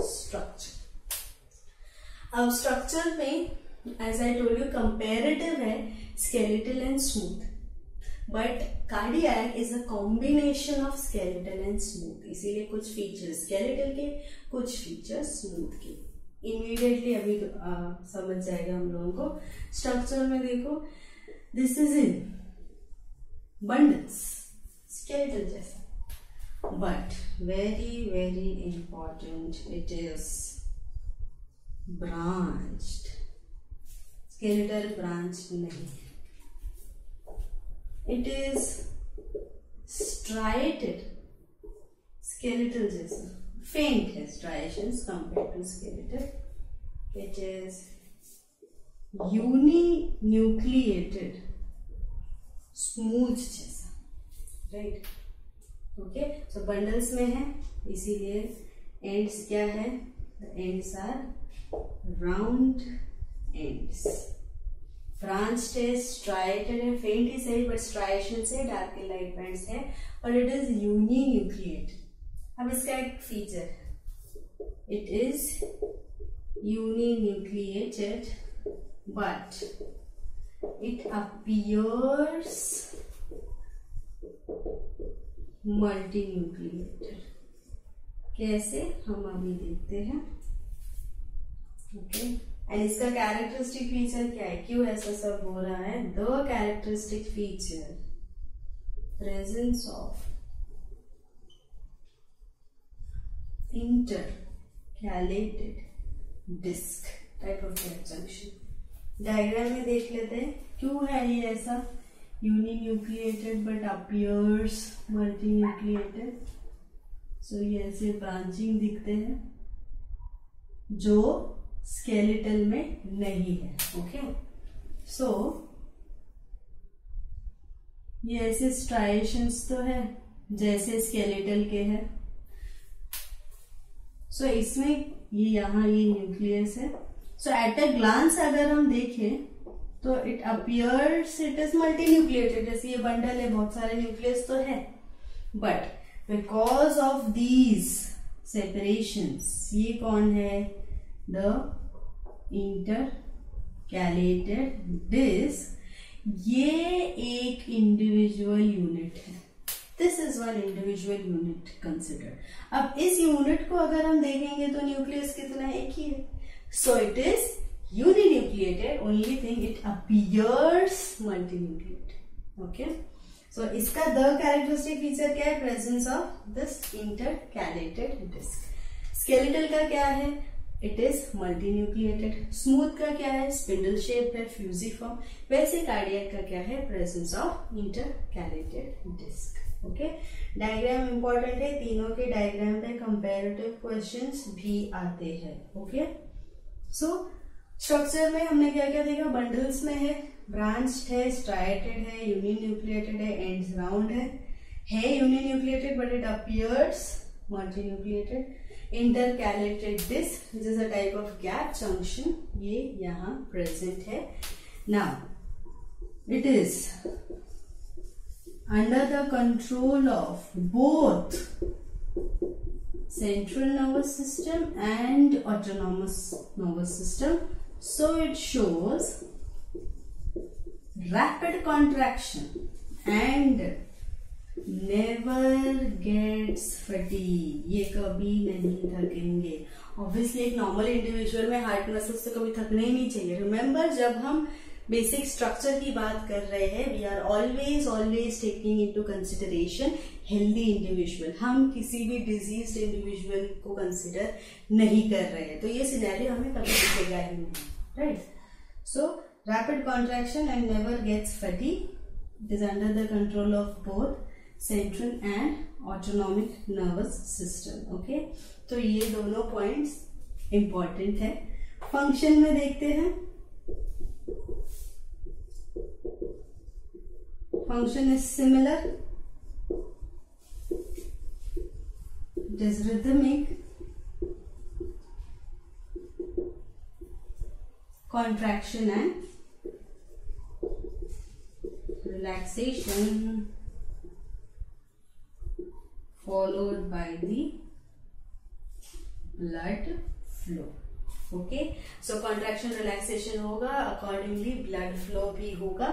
Speaker 1: structure. अब स्ट्रक्चर में as I told you comparative है skeletal and smooth but cardiac is a combination of skeletal and smooth इसीलिए कुछ फीचर्स स्केलेटल के कुछ फीचर्स स्मूथ के. इमीडिएटली अभी आ, समझ जाएगा हम लोगों को. स्ट्रक्चर में देखो this is in bundles skeletal जैसा. But very very important it is branched. Skeletal branch नहीं। इट इज़ स्ट्राइटेड स्केलेटल जैसा। फेंट है striations compare to skeletal it is uninucleated smooth जैसा। राइट ओके सो बंडल्स में है, इसीलिए ends क्या है? Ends are round ends branched है स्ट्राइटेड है फेंट ही सही बट स्ट्राइशन से डार्क लाइट बैंड्स है और इट इज़ यूनिन्यूक्लिएट अब इसका एक है. It is uninucleated but it appears multinucleated. कैसे? हम अभी देखते हैं. एंड इसका कैरेक्टरिस्टिक फीचर क्या है? क्यों ऐसा सब हो रहा है? The characteristic feature presence of intercalated disc type of junction diagram में देख लेते हैं, क्यों है ये ऐसा? Uninucleated but appears multinucleated so ये ऐसे ब्रांचिंग दिखते हैं, जो स्केलेटल में नहीं है ओके सो ये ऐसे स्ट्राइशंस तो है जैसे स्केलेटल के है। सो so, इसमें ये यहाँ ये न्यूक्लियस है। सो एट अ ग्लांस अगर हम देखें तो it appears it is multinucleated जैसे ये बंडल है बहुत सारे न्यूक्लियस तो है। But because of these separation ये कौन है? इंटर कैलेटेड डिस्क ये एक इंडिविजुअल यूनिट है this is one individual unit consider अब इस यूनिट को अगर हम देखेंगे तो न्यूक्लियस कितना एक ही है So it is uninucleated. Only thing it appears multinucleated. Okay. So इसका the characteristic feature क्या है? Presence of this intercalated disc. Skeletal का क्या है? इट इज़ मल्टीन्यूक्लिएटेड स्मूथ का क्या है? स्पिंडल शेप है फ्यूजिफॉर्म वैसे कार्डियक का क्या है? Presence of intercalated disc okay diagram important है. तीनों के डायग्राम पे कंपेरेटिव क्वेश्चंस भी आते हैं. ओके सो स्ट्रक्चर में हमने क्या क्या देखा? बंडल्स में है. ब्रांच है स्ट्राइटेड है यूनियन न्यूक्लिएटेड है एंड्स राउंड है. है uninucleated but it appears multinucleated intercalated disc जिस टाइप ऑफ़ गैप जंक्शन ये यहाँ प्रेजेंट है। Now it is under the control of both central nervous system and autonomous nervous system so it shows rapid contraction and never gets fatigue. ये कभी नहीं थकेंगे। Obviously एक normal individual में heart muscles तो कभी थकने ही नहीं चाहिए। रिमेम्बर जब हम बेसिक स्ट्रक्चर की बात कर रहे हैं we are always always taking into consideration healthy individual हम किसी भी डिज़ीज़ इंडिविजुअल को कंसिडर नहीं कर रहे हैं। तो ये सिनेरियो हमें कभी दिखेगा ही नहीं right so rapid contraction and never gets fatigue it is under the control of both central and autonomic nervous system okay तो ये दोनों पॉइंट्स इंपॉर्टेंट है। फ़ंक्शन में देखते हैं। Function is similar dysrhythmic contraction and relaxation followed by the blood flow. Okay so contraction relaxation होगा accordingly blood flow भी होगा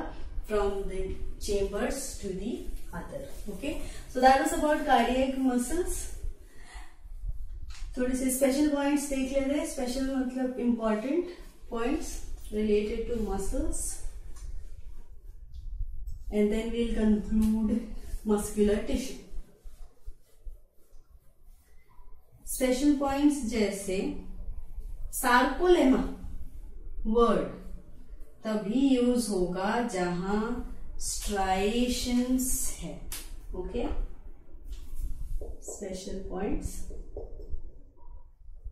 Speaker 1: from the chambers to the other okay so that was about cardiac muscles थोड़े से special points देख लेते हैं। Special मतलब important points related to muscles and then we'll conclude muscular tissue. Special points जैसे sarcolemma word तभी use होगा जहाँ स्ट्राइशंस है। ओके स्पेशल पॉइंट्स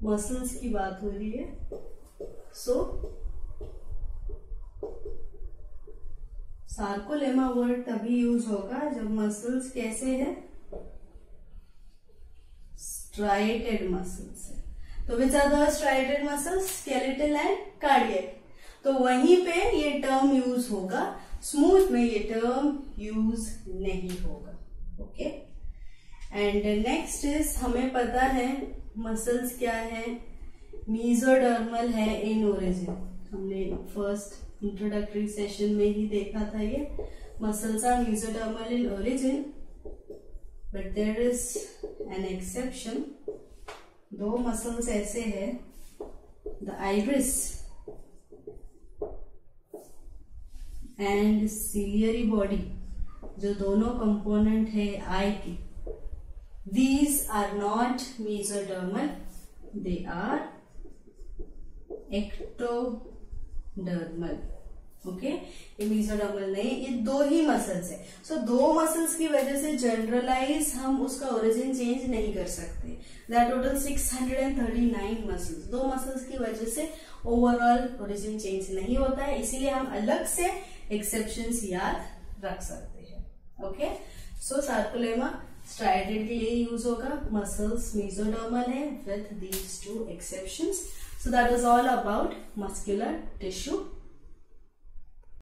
Speaker 1: मसल्स की बात हो रही है। सो सार्कोलेमा वर्ड तभी यूज़ होगा जब मसल्स कैसे है? स्ट्राइटेड मसल्स है। तो which are the striated muscles skeletal and cardiac तो वहीं पे ये टर्म यूज़ होगा। स्मूथ में ये टर्म यूज़ नहीं होगा। ओके एंड नेक्स्ट इज़ हमें पता है मसल्स क्या है। मीजोडर्मल है इन ओरिजिन हमने फ़र्स्ट इंट्रोडक्टरी सेशन में ही देखा था ये। Muscles are mesodermal in origin but there is an exception दो मसल्स ऐसे है the iris and ciliary body जो दोनों कंपोनेंट है आई के। These are not mesodermal they are ectodermal okay ये मीजोडर्मल नहीं ये दो ही मसल्स है। सो so, दो मसल्स की वजह से जनरलाइज हम उसका ओरिजिन चेंज नहीं कर सकते। दैट टोटल 639 मसल्स दो मसल्स की वजह से ओवरऑल ओरिजिन चेंज नहीं होता है इसीलिए हम अलग से एक्सेप्शन याद रख सकते हैं। ओके सो सार्कुलेमा स्ट्राइडेड के लिए यूज़ होगा। मसल्स मीजोडर्मल है with these two exception so that is all about muscular tissue